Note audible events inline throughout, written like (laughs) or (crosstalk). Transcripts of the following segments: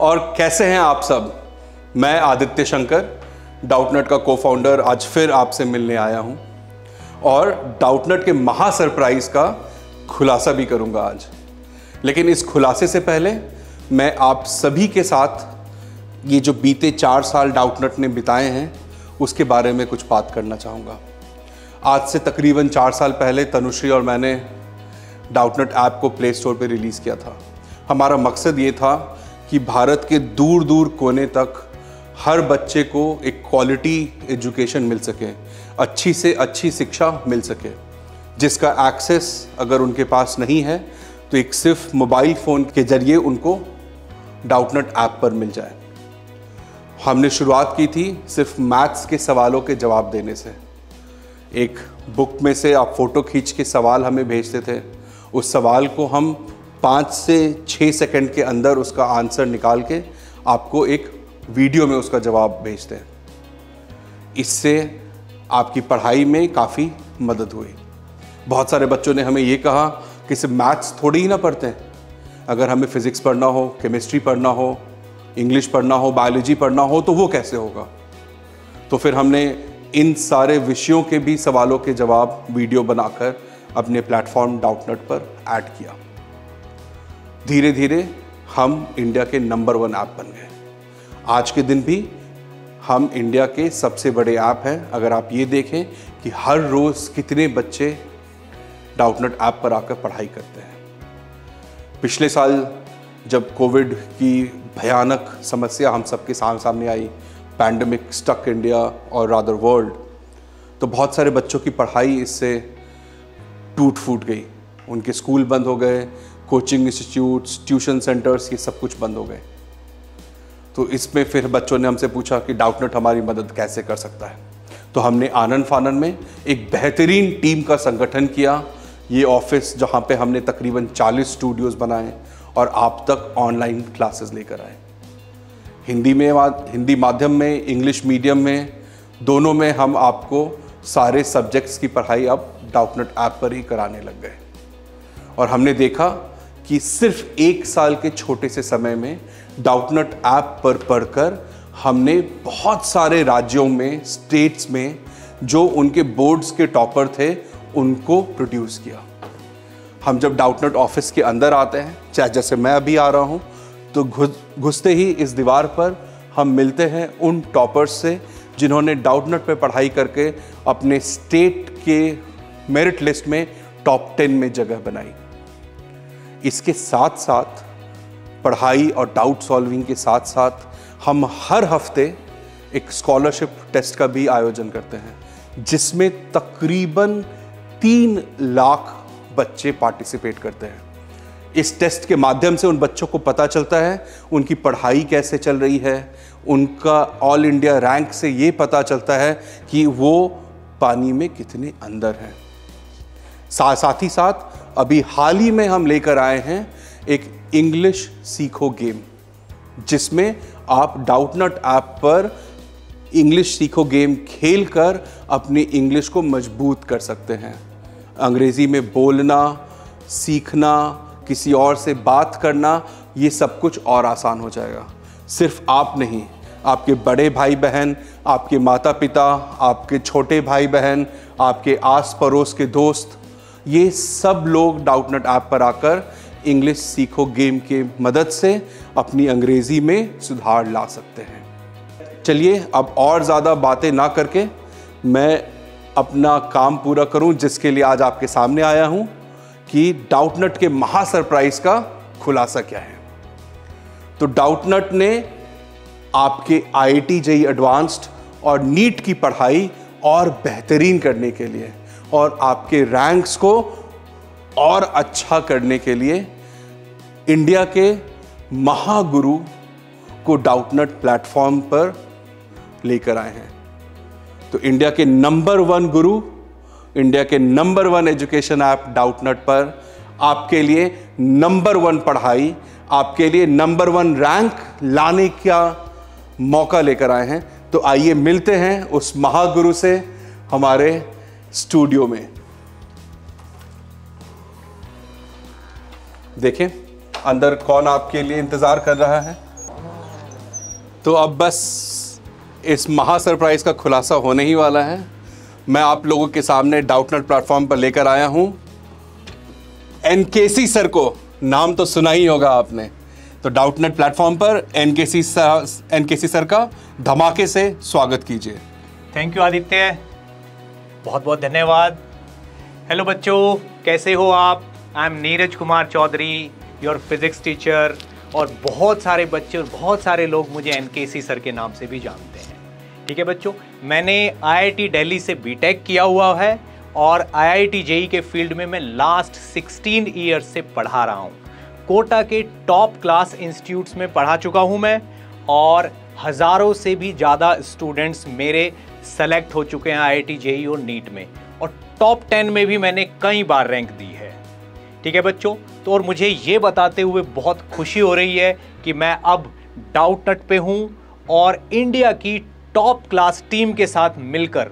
और कैसे हैं आप सब? मैं आदित्य शंकर डाउटनट का को फाउंडर आज फिर आपसे मिलने आया हूँ। और डाउटनट के महा सरप्राइज़ का खुलासा भी करूँगा आज। लेकिन इस खुलासे से पहले मैं आप सभी के साथ ये जो बीते चार साल डाउटनट ने बिताए हैं, उसके बारे में कुछ बात करना चाहूँगा। आज से तकरीबन चार साल पहले तनुश्री और मैंने डाउटनट ऐप को प्ले स्टोर पर रिलीज़ किया था। हमारा मकसद ये था कि भारत के दूर दूर कोने तक हर बच्चे को एक क्वालिटी एजुकेशन मिल सके, अच्छी से अच्छी शिक्षा मिल सके, जिसका एक्सेस अगर उनके पास नहीं है तो एक सिर्फ़ मोबाइल फ़ोन के ज़रिए उनको डाउटनट ऐप पर मिल जाए। हमने शुरुआत की थी सिर्फ़ मैथ्स के सवालों के जवाब देने से। एक बुक में से आप फ़ोटो खींच के सवाल हमें भेजते थे, उस सवाल को हम पाँच से छः सेकंड के अंदर उसका आंसर निकाल के आपको एक वीडियो में उसका जवाब भेजते हैं। इससे आपकी पढ़ाई में काफ़ी मदद हुई। बहुत सारे बच्चों ने हमें ये कहा कि सिर्फ़ मैथ्स थोड़ी ही ना पढ़ते हैं। अगर हमें फिज़िक्स पढ़ना हो, केमिस्ट्री पढ़ना हो, इंग्लिश पढ़ना हो, बायोलॉजी पढ़ना हो तो वो कैसे होगा? तो फिर हमने इन सारे विषयों के भी सवालों के जवाब वीडियो बनाकर अपने प्लेटफॉर्म डाउटनट पर ऐड किया। धीरे धीरे हम इंडिया के नंबर वन ऐप बन गए। आज के दिन भी हम इंडिया के सबसे बड़े ऐप हैं। अगर आप ये देखें कि हर रोज़ कितने बच्चे डाउटनेट ऐप पर आकर पढ़ाई करते हैं। पिछले साल जब कोविड की भयानक समस्या हम सबके सामने आई पैंडमिक स्टक इंडिया और रादर वर्ल्ड तो बहुत सारे बच्चों की पढ़ाई इससे टूट फूट गई। उनके स्कूल बंद हो गए कोचिंग इंस्टीट्यूट्स ट्यूशन सेंटर्स ये सब कुछ बंद हो गए। तो इसमें फिर बच्चों ने हमसे पूछा कि डाउटनेट हमारी मदद कैसे कर सकता है? तो हमने आनंद फानन में एक बेहतरीन टीम का संगठन किया। ये ऑफ़िस जहाँ पे हमने तकरीबन 40 स्टूडियोज़ बनाए और आप तक ऑनलाइन क्लासेस लेकर आए। हिंदी में हिंदी माध्यम में, इंग्लिश मीडियम में, दोनों में हम आपको सारे सब्जेक्ट्स की पढ़ाई अब डाउटनेट ऐप पर ही कराने लग गए। और हमने देखा कि सिर्फ़ एक साल के छोटे से समय में डाउटनट ऐप पर पढ़कर हमने बहुत सारे राज्यों में स्टेट्स में, जो उनके बोर्ड्स के टॉपर थे, उनको प्रोड्यूस किया। हम जब डाउटनट ऑफ़िस के अंदर आते हैं, चाहे जैसे मैं अभी आ रहा हूँ तो घुसते ही इस दीवार पर हम मिलते हैं उन टॉपर्स से, जिन्होंने डाउटनट पे पढ़ाई करके अपने स्टेट के मेरिट लिस्ट में टॉप टेन में जगह बनाई। इसके साथ साथ, पढ़ाई और डाउट सॉल्विंग के साथ साथ, हम हर हफ़्ते एक स्कॉलरशिप टेस्ट का भी आयोजन करते हैं, जिसमें तकरीबन तीन लाख बच्चे पार्टिसिपेट करते हैं। इस टेस्ट के माध्यम से उन बच्चों को पता चलता है, उनकी पढ़ाई कैसे चल रही है, उनका ऑल इंडिया रैंक से ये पता चलता है कि वो पानी में कितने अंदर हैं। साथ ही साथ अभी हाल ही में हम लेकर आए हैं एक इंग्लिश सीखो गेम जिसमें आप डाउटनट ऐप पर इंग्लिश सीखो गेम खेल कर अपनी इंग्लिश को मज़बूत कर सकते हैं। अंग्रेज़ी में बोलना, सीखना, किसी और से बात करना, ये सब कुछ और आसान हो जाएगा। सिर्फ़ आप नहीं, आपके बड़े भाई बहन आपके माता पिता आपके छोटे भाई बहन आपके आस पड़ोस के दोस्त ये सब लोग डाउटनट ऐप पर आकर इंग्लिश सीखो गेम के मदद से अपनी अंग्रेज़ी में सुधार ला सकते हैं। चलिए, अब और ज़्यादा बातें ना करके मैं अपना काम पूरा करूँ, जिसके लिए आज आपके सामने आया हूँ कि डाउटनट के महा सरप्राइज़ का खुलासा क्या है। तो डाउटनट ने आपके I I T JEE Advanced और नीट की पढ़ाई और बेहतरीन करने के लिए और आपके रैंक्स को और अच्छा करने के लिए इंडिया के महागुरु को डाउटनट प्लेटफॉर्म पर लेकर आए हैं। तो इंडिया के नंबर वन गुरु इंडिया के number one education app Doubtnut पर आपके लिए नंबर वन पढ़ाई, आपके लिए नंबर वन रैंक लाने का मौका लेकर आए हैं। तो आइए मिलते हैं उस महागुरु से, हमारे स्टूडियो में। देखें अंदर कौन आपके लिए इंतज़ार कर रहा है? तो अब बस इस महा सरप्राइज़ का खुलासा होने ही वाला है। मैं आप लोगों के सामने डाउटनेट प्लेटफॉर्म पर लेकर आया हूँ। एनकेसी सर को नाम तो सुना ही होगा आपने। तो डाउटनेट प्लेटफॉर्म पर एनकेसी एनकेसी सर का धमाके से स्वागत कीजिए। Thank you Aditya. बहुत बहुत धन्यवाद। हेलो बच्चों, कैसे हो आप? I am Neeraj Kumar Chaudhary your physics teacher और बहुत सारे बच्चे और बहुत सारे लोग मुझे एन सर के नाम से भी जानते हैं। ठीक है बच्चों, मैंने आईआईटी दिल्ली से बीटेक किया हुआ है और आईआईटी जेई के फ़ील्ड में मैं लास्ट 16 ईयर्स से पढ़ा रहा हूँ। कोटा के टॉप क्लास इंस्टीट्यूट्स में पढ़ा चुका हूँ मैं और हज़ारों से भी ज़्यादा स्टूडेंट्स मेरे सेलेक्ट हो चुके हैं आईआईटी जेई और नीट में। और टॉप टेन में भी मैंने कई बार रैंक दी है। ठीक है बच्चों? तो और मुझे ये बताते हुए बहुत खुशी हो रही है कि मैं अब डाउट नट पे हूँ और इंडिया की टॉप क्लास टीम के साथ मिलकर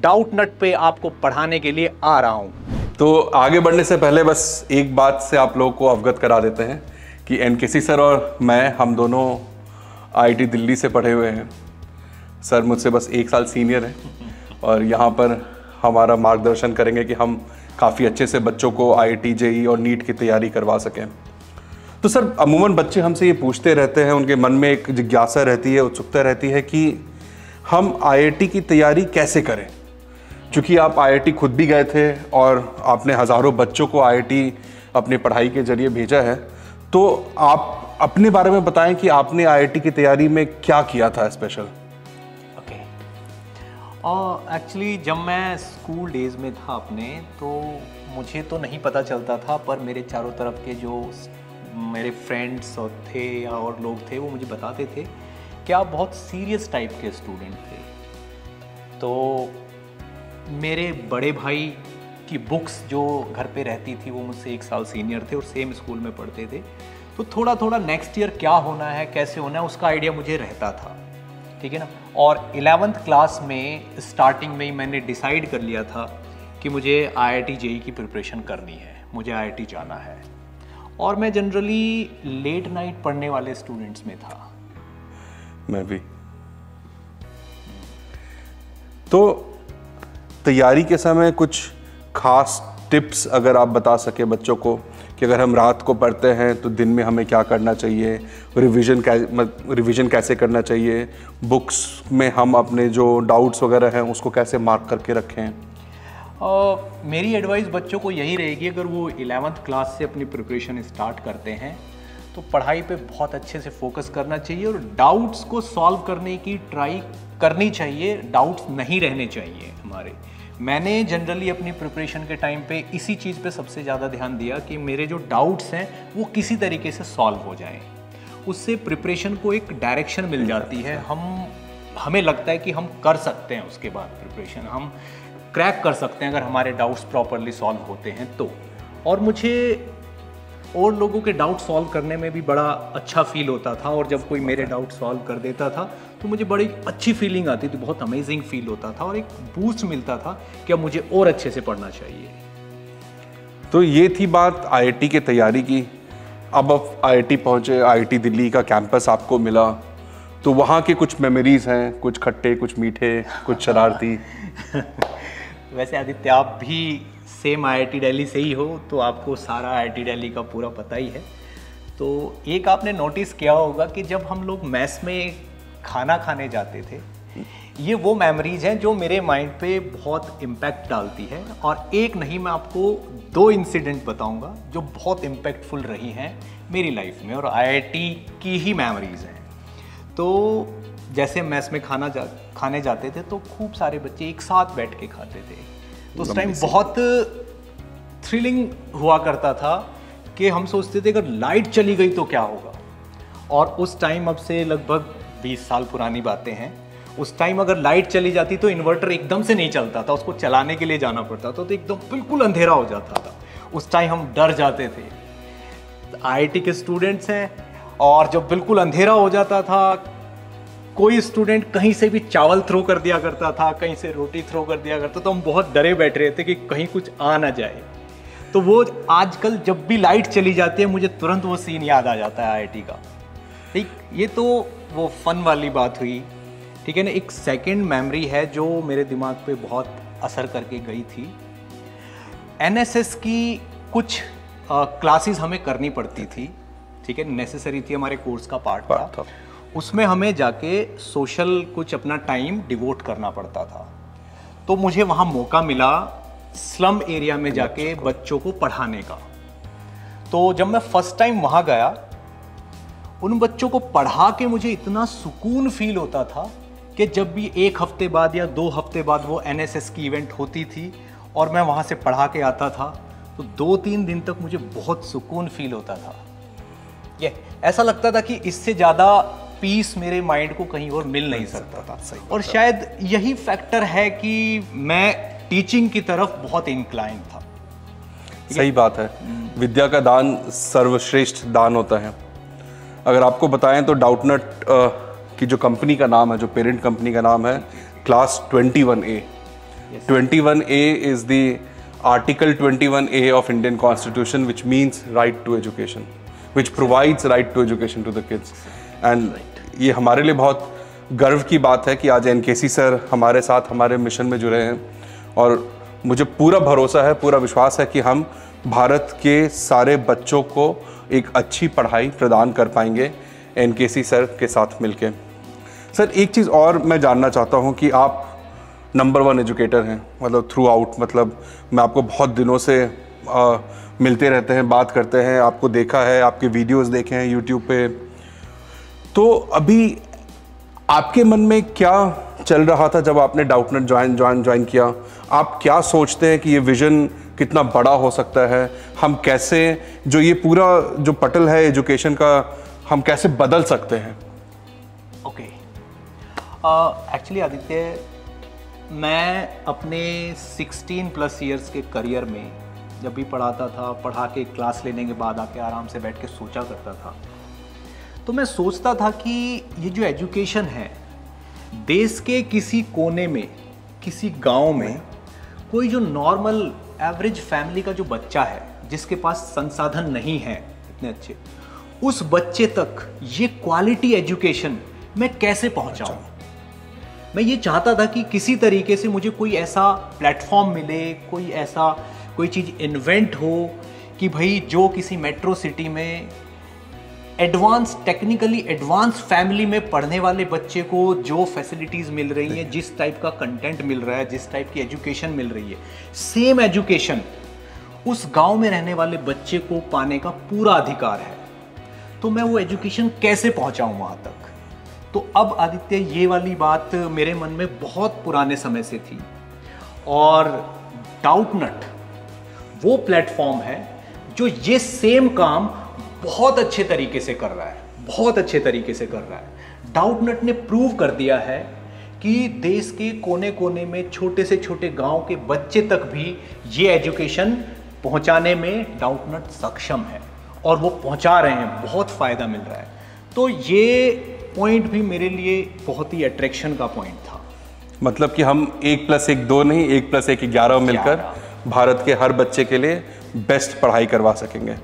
डाउट नट पे आपको पढ़ाने के लिए आ रहा हूँ। तो आगे बढ़ने से पहले बस एक बात से आप लोगों को अवगत करा देते हैं कि एनकेसी सर और मैं, हम दोनों आईटी दिल्ली से पढ़े हुए हैं। सर मुझसे बस एक साल सीनियर हैं और यहाँ पर हमारा मार्गदर्शन करेंगे कि हम काफ़ी अच्छे से बच्चों को आई टी जेई और नीट की तैयारी करवा सकें। तो सर, अमूमन बच्चे हमसे ये पूछते रहते हैं, उनके मन में एक जिज्ञासा रहती है, उत्सुकता रहती है कि हम आईआईटी की तैयारी कैसे करें? क्योंकि आप आईआईटी खुद भी गए थे और आपने हज़ारों बच्चों को आईआईटी अपनी पढ़ाई के ज़रिए भेजा है तो आप अपने बारे में बताएँ कि आपने आईआईटी की तैयारी में क्या किया था स्पेशल और एक्चुअली जब मैं स्कूल डेज़ में था अपने तो मुझे तो नहीं पता चलता था, पर मेरे चारों तरफ़ के जो मेरे फ्रेंड्स और थे या और लोग थे, वो मुझे बताते थे कि आप बहुत सीरियस टाइप के स्टूडेंट थे। तो मेरे बड़े भाई की बुक्स जो घर पे रहती थी, वो मुझसे एक साल सीनियर थे और सेम स्कूल में पढ़ते थे। तो थोड़ा थोड़ा नेक्स्ट ईयर क्या होना है, कैसे होना है, उसका आइडिया मुझे रहता था। ठीक है ना? और इलेवेंथ क्लास में स्टार्टिंग में ही मैंने डिसाइड कर लिया था कि मुझे आई आई जेई की प्रिपरेशन करनी है, मुझे आईआईटी जाना है। और मैं जनरली लेट नाइट पढ़ने वाले स्टूडेंट्स में था। मैं भी। तो तैयारी के समय कुछ खास टिप्स अगर आप बता सके बच्चों को? कि अगर हम रात को पढ़ते हैं तो दिन में हमें क्या करना चाहिए? रिवीजन कै रिवीजन कैसे करना चाहिए? बुक्स में हम अपने जो डाउट्स वगैरह हैं उसको कैसे मार्क करके रखें? uh, मेरी एडवाइस बच्चों को यही रहेगी अगर वो इलेवेंथ क्लास से अपनी प्रिपरेशन स्टार्ट करते हैं तो पढ़ाई पे बहुत अच्छे से फोकस करना चाहिए और डाउट्स को सॉल्व करने की ट्राई करनी चाहिए। डाउट्स नहीं रहने चाहिए हमारे। मैंने जनरली अपनी प्रिपरेशन के टाइम पे इसी चीज़ पे सबसे ज़्यादा ध्यान दिया कि मेरे जो डाउट्स हैं वो किसी तरीके से सॉल्व हो जाएँ। उससे प्रिपरेशन को एक डायरेक्शन मिल जाती है। हम हमें लगता है कि हम कर सकते हैं उसके बाद प्रिपरेशन हम क्रैक कर सकते हैं अगर हमारे डाउट्स प्रॉपरली सॉल्व होते हैं तो। और मुझे और लोगों के डाउट सॉल्व करने में भी बड़ा अच्छा फील होता था और जब कोई मेरे डाउट सॉल्व कर देता था तो मुझे बड़ी अच्छी फीलिंग आती थी बहुत अमेजिंग फील होता था और एक बूस्ट मिलता था कि अब मुझे और अच्छे से पढ़ना चाहिए। तो ये थी बात आईआईटी की तैयारी की। अब अब आईआईटी पहुँचे आईआईटी दिल्ली का कैंपस आपको मिला। तो वहाँ के कुछ मेमोरीज हैं कुछ खट्टे कुछ मीठे कुछ शरारती। (laughs) वैसे आदित्य आप भी सेम आईआईटी दिल्ली से ही हो तो आपको सारा आईआईटी दिल्ली का पूरा पता ही है। तो एक आपने नोटिस किया होगा कि जब हम लोग मैथ्स में खाना खाने जाते थे। ये वो मेमोरीज हैं जो मेरे माइंड पे बहुत इम्पैक्ट डालती है और एक नहीं मैं आपको दो इंसिडेंट बताऊँगा जो बहुत इम्पैक्टफुल रही हैं मेरी लाइफ में और आईआईटी की ही मेमोरीज हैं। तो जैसे मैस में खाना जा खाने जाते थे तो खूब सारे बच्चे एक साथ बैठ के खाते थे। तो उस टाइम बहुत थ्रिलिंग हुआ करता था कि हम सोचते थे अगर लाइट चली गई तो क्या होगा? और उस टाइम अब से लगभग 20 साल पुरानी बातें हैं। उस टाइम अगर लाइट चली जाती तो इन्वर्टर एकदम से नहीं चलता था, उसको चलाने के लिए जाना पड़ता था तो एकदम बिल्कुल अंधेरा हो जाता था। उस टाइम हम डर जाते थे। आईआईटी के स्टूडेंट्स हैं और जब बिल्कुल अंधेरा हो जाता था, कोई स्टूडेंट कहीं से भी चावल थ्रो कर दिया करता था, कहीं से रोटी थ्रो कर दिया करता तो हम बहुत डरे बैठ रहे थे कि कहीं कुछ आ ना जाए। तो वो आजकल जब भी लाइट चली जाती है, मुझे तुरंत वो सीन याद आ जाता है आईआईटी का। ठीक, ये तो वो फन वाली बात हुई। ठीक है ना एक सेकेंड मेमोरी है जो मेरे दिमाग पे बहुत असर करके गई थी। एनएसएस की कुछ क्लासेस हमें करनी पड़ती थी। ठीक है नेसेसरी थी हमारे कोर्स का पार्ट था, था। उसमें हमें जाके सोशल कुछ अपना टाइम डिवोट करना पड़ता था। तो मुझे वहाँ मौका मिला स्लम एरिया में जाके बच्चों को पढ़ाने का। तो जब मैं फ़र्स्ट टाइम वहाँ गया उन बच्चों को पढ़ा के मुझे इतना सुकून फील होता था कि जब भी एक हफ़्ते बाद या दो हफ़्ते बाद वो एनएसएस की इवेंट होती थी और मैं वहाँ से पढ़ा के आता था तो दो तीन दिन तक मुझे बहुत सुकून फील होता था। ये ऐसा लगता था कि इससे ज़्यादा पीस मेरे माइंड को कहीं और मिल नहीं सकता था। सही और शायद यही फैक्टर है कि मैं टीचिंग की तरफ़ बहुत इंक्लाइन था। सही बात है। विद्या का दान सर्वश्रेष्ठ दान होता है। अगर आपको बताएँ तो डाउटनट की जो कंपनी का नाम है जो पेरेंट कंपनी का नाम है class 21 A 21 A is the article 21 A of Indian constitution which means right to education which provides right to education to the kids and ये हमारे लिए बहुत गर्व की बात है कि आज एन सर हमारे साथ हमारे मिशन में जुड़े हैं। और मुझे पूरा भरोसा है पूरा विश्वास है कि हम भारत के सारे बच्चों को एक अच्छी पढ़ाई प्रदान कर पाएँगे एन सर के साथ मिलकर सर एक चीज़ और मैं जानना चाहता हूँ कि आप नंबर वन एजुकेटर हैं मतलब थ्रू आउट मतलब मैं आपको बहुत दिनों से आ, मिलते रहते हैं बात करते हैं आपको देखा है आपके वीडियोस देखे हैं यूट्यूब पे। तो अभी आपके मन में क्या चल रहा था जब आपने डाउटनेट ज्वाइन ज्वाइन ज्वाइन किया? आप क्या सोचते हैं कि ये विज़न कितना बड़ा हो सकता है, हम कैसे, जो ये पूरा जो पटल है एजुकेशन का, हम कैसे बदल सकते हैं? ओके एक्चुअली आदित्य, मैं अपने 16 प्लस इयर्स के करियर में जब भी पढ़ाता था, पढ़ा के क्लास लेने के बाद आके आराम से बैठ के सोचा करता था तो मैं सोचता था कि ये जो एजुकेशन है, देश के किसी कोने में, किसी गाँव में कोई जो नॉर्मल एवरेज फैमिली का जो बच्चा है जिसके पास संसाधन नहीं है इतने अच्छे उस बच्चे तक ये क्वालिटी एजुकेशन मैं कैसे पहुंचाऊं? मैं ये चाहता था कि किसी तरीके से मुझे कोई ऐसा प्लेटफॉर्म मिले कोई ऐसा कोई चीज़ इन्वेंट हो कि भाई जो किसी मेट्रो सिटी में एडवांस टेक्निकली एडवांस फैमिली में पढ़ने वाले बच्चे को जो फैसिलिटीज़ मिल रही हैं, जिस टाइप का कंटेंट मिल रहा है, जिस टाइप की एजुकेशन मिल रही है सेम एजुकेशन उस गाँव में रहने वाले बच्चे को पाने का पूरा अधिकार है। तो मैं वो एजुकेशन कैसे पहुंचाऊं वहाँ तक? तो अब आदित्य, ये वाली बात मेरे मन में बहुत पुराने समय से थी। और डाउटनट वो प्लेटफॉर्म है जो ये सेम काम बहुत अच्छे तरीके से कर रहा है बहुत अच्छे तरीके से कर रहा है। डाउटनट ने प्रूव कर दिया है कि देश के कोने कोने में छोटे से छोटे गाँव के बच्चे तक भी ये एजुकेशन पहुँचाने में डाउटनट सक्षम है और वो पहुँचा रहे हैं बहुत फ़ायदा मिल रहा है। तो ये पॉइंट भी मेरे लिए बहुत ही अट्रैक्शन का पॉइंट था। मतलब कि हम एक प्लस एक दो नहीं एक प्लस एक ग्यारह मिलकर भारत के हर बच्चे के लिए बेस्ट पढ़ाई करवा सकेंगे।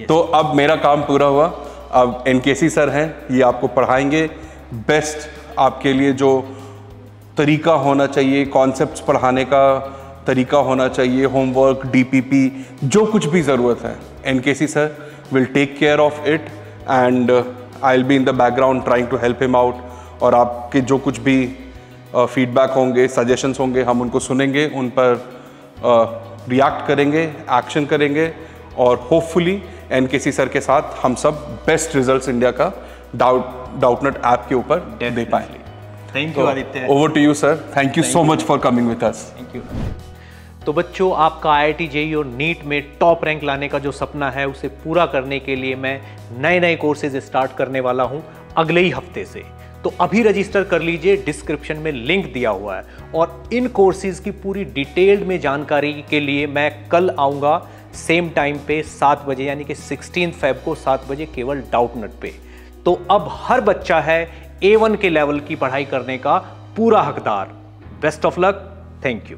तो अब मेरा काम पूरा हुआ। अब एन सर हैं ये आपको पढ़ाएँगे। बेस्ट आपके लिए जो तरीका होना चाहिए कॉन्सेप्ट्स पढ़ाने का तरीका होना चाहिए होमवर्क डीपीपी जो कुछ भी ज़रूरत है and sir will take care of it and I will be in the background trying to help him out और आपके जो कुछ भी फीडबैक uh, होंगे सजेशंस होंगे हम उनको सुनेंगे उन पर रिएक्ट uh, करेंगे एक्शन करेंगे। और होपफुली एन के सी सर के साथ हम सब बेस्ट रिजल्ट्स इंडिया का डाउट डाउटनेट ऐप के ऊपर दे पाए। Thank you Aditya over to you sir thank you so much for coming with us thank you तो बच्चों आपका आई आई जेई और नीट में टॉप रैंक लाने का जो सपना है उसे पूरा करने के लिए मैं नए नए कोर्सेज स्टार्ट करने वाला हूँ अगले ही हफ़्ते से। तो अभी रजिस्टर कर लीजिए डिस्क्रिप्शन में लिंक दिया हुआ है। और इन कोर्सेज की पूरी डिटेल्ड में जानकारी के लिए मैं कल आऊँगा सेम टाइम पे सात बजे, यानी कि सिक्सटीन फेब को सात बजे केवल डाउट नट पे। तो अब हर बच्चा है ए वन के लेवल की पढ़ाई करने का पूरा हकदार। Best of luck thank you